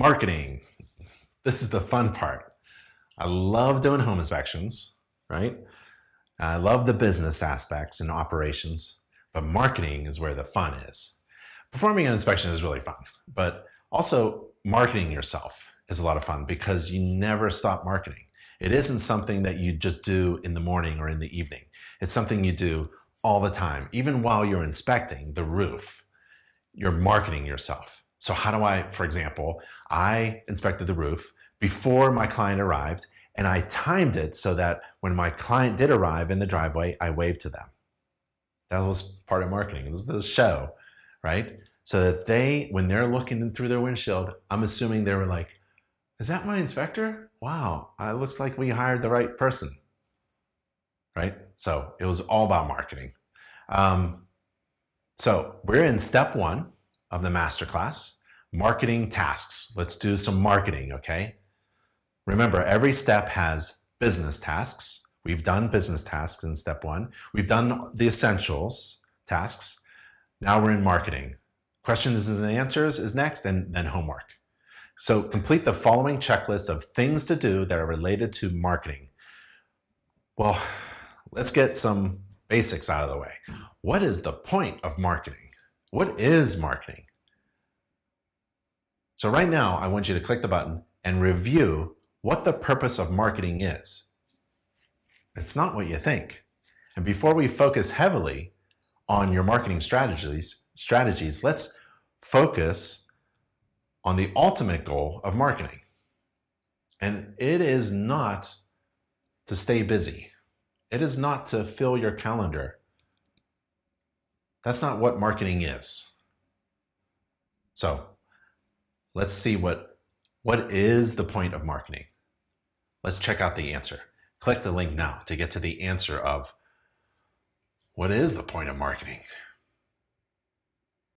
Marketing. This is the fun part. I love doing home inspections, right? I love the business aspects and operations, but marketing is where the fun is. Performing an inspection is really fun, but also marketing yourself is a lot of fun because you never stop marketing. It isn't something that you just do in the morning or in the evening. It's something you do all the time. Even while you're inspecting the roof, you're marketing yourself. So how do I, for example, I inspected the roof before my client arrived and I timed it so that when my client did arrive in the driveway, I waved to them. That was part of marketing. This is the show, right? So that they, when they're looking through their windshield, I'm assuming they were like, is that my inspector? Wow, it looks like we hired the right person, right? So it was all about marketing. Um, so we're in step one of the masterclass, marketing tasks. Let's do some marketing, okay? Remember, every step has business tasks. We've done business tasks in step one. We've done the essentials tasks. Now we're in marketing. Questions and answers is next, and then homework. So complete the following checklist of things to do that are related to marketing. Well, let's get some basics out of the way what is the point of marketing? What is marketing? So right now, I want you to click the button and review what the purpose of marketing is. It's not what you think. And before we focus heavily on your marketing strategies, strategies, let's focus on the ultimate goal of marketing. And it is not to stay busy. It is not to fill your calendar that's not what marketing is. So let's see what, what is the point of marketing. Let's check out the answer. Click the link now to get to the answer of what is the point of marketing.